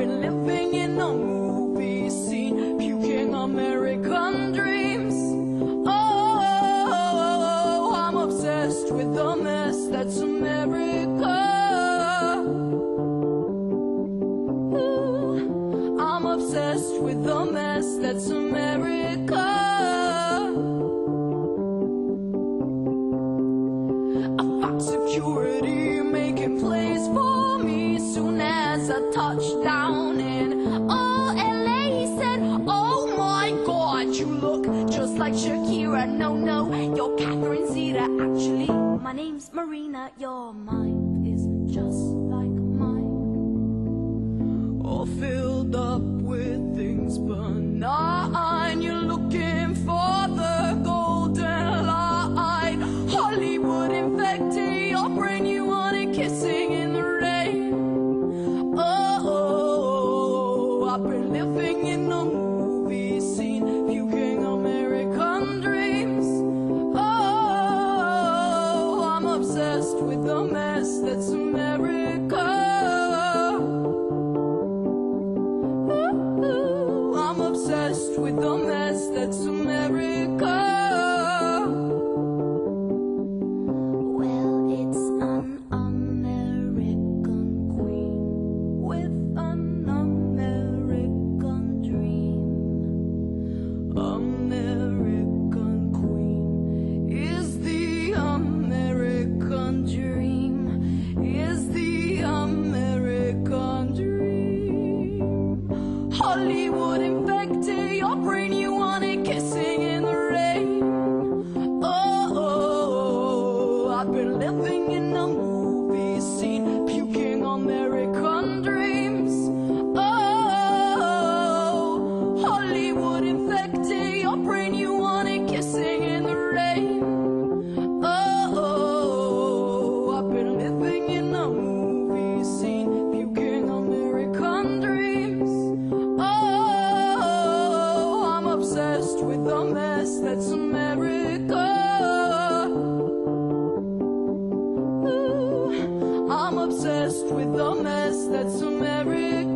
been living in a movie scene, puking American dreams. Oh, I'm obsessed with the mess that's America. Ooh, I'm obsessed with the mess that's America. Soon touchdown. In oh LA. He said, Oh my God, you look just like Shakira. No, no, you're Catherine Zeta. Actually, my name's Marina. Your mind is just like mine, all filled up I've been living in a movie scene, puking American dreams. Oh, I'm obsessed with the mess that's America. I'm obsessed with the mess that's Hollywood infected your brain. You want it kissing in the rain. Oh, oh, oh, oh I've been living in a obsessed with a mess that's America. Ooh, I'm obsessed with a mess that's America.